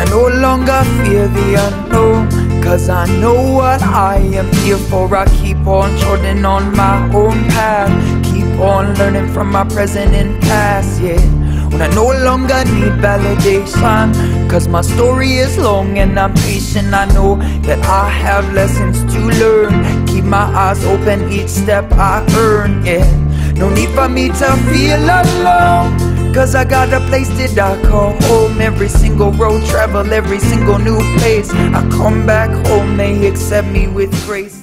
When I no longer fear the unknown Cause I know what I am here for. I keep on trotting on my own path Keep on learning from my present and past, yeah. When I no longer need validation Cause my story is long and I'm patient I know that I have lessons to learn. Keep my eyes open each step I earn, yeah. No need for me to feel alone Cause I got a place that I call home Every single road travel, every single new place. I come back home, they accept me with grace